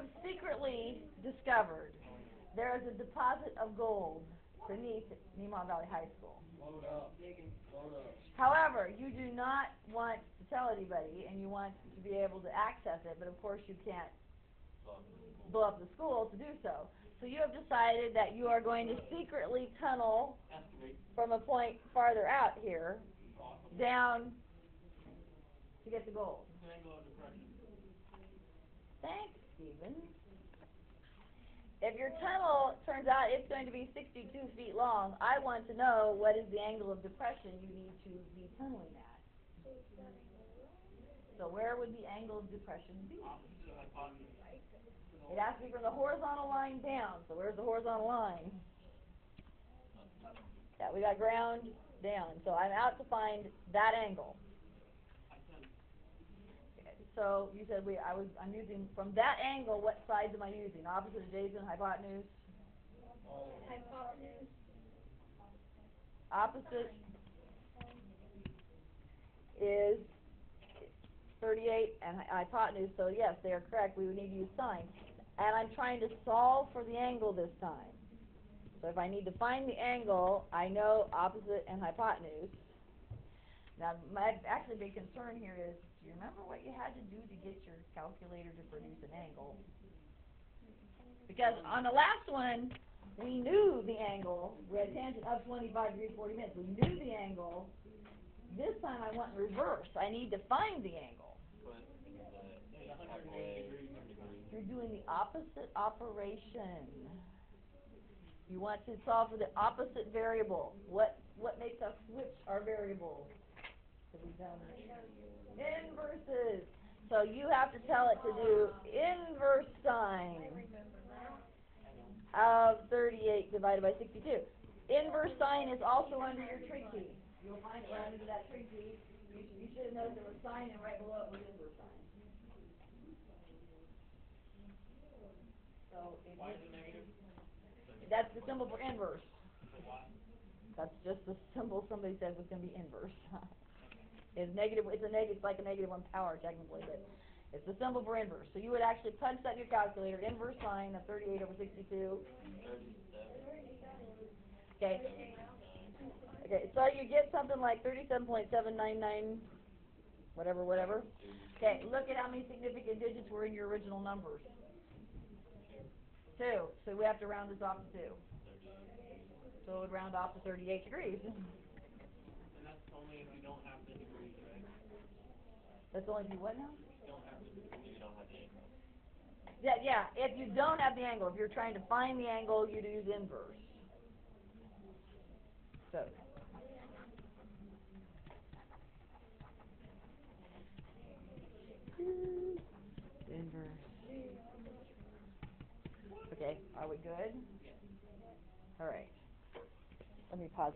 have secretly discovered there is a deposit of gold beneath Nemaha Valley High School. However, you do not want to tell anybody, and you want to be able to access it, but of course you can't blow up the school to do so. So you have decided that you are going to secretly tunnel from a point farther out here down to get the gold. Thanks, Stephen. If your tunnel turns out it's going to be 62 feet long, I want to know what is the angle of depression you need to be tunneling at. So where would the angle of depression be? It has to be from the horizontal line down. So where's the horizontal line? Yeah, we got ground down. So I'm out to find that angle. So you said we, I was, I'm using, from that angle, what sides am I using? Opposite adjacent, hypotenuse? Hypotenuse. Opposite is thirty-eight and hypotenuse, so yes, they are correct, we would need to use sine. And I'm trying to solve for the angle this time. So if I need to find the angle, I know opposite and hypotenuse. Now, my actually big concern here is, do you remember what you had to do to get your calculator to produce an angle? Because on the last one, we knew the angle, we had tangent of twenty-five degrees, forty minutes, we knew the angle. This time I want reverse, I need to find the angle. Put the, Yeah, calculate 180 degrees. degree. You're doing the opposite operation. You want to solve for the opposite variable. What, what makes us switch our variables? Have we done inverses? So you have to tell it to do inverse sine of thirty-eight divided by sixty-two. Inverse sine is also under your trig key. You'll find it right under that trig key. You should, you should have noticed there was sine and right below it was inverse sine. So if Why is it negative? that's the symbol for inverse. That's just the symbol somebody said was gonna be inverse. It's negative, it's a negative, it's like a negative one power technically, but it's the symbol for inverse. So you would actually punch that in your calculator, inverse sine of thirty-eight over sixty-two. Okay, okay, so you get something like thirty-seven point seven nine nine, whatever, whatever. Okay, look at how many significant digits were in your original numbers. Two, so we have to round this off to two. So it would round off to thirty-eight degrees. Only if you don't have the degrees, right? That's only if you what now? You don't have the degrees. you don't have the angle. Yeah, yeah, if you don't have the angle, if you're trying to find the angle, you'd use inverse. So. Inverse. Okay, are we good? All right. Let me pause.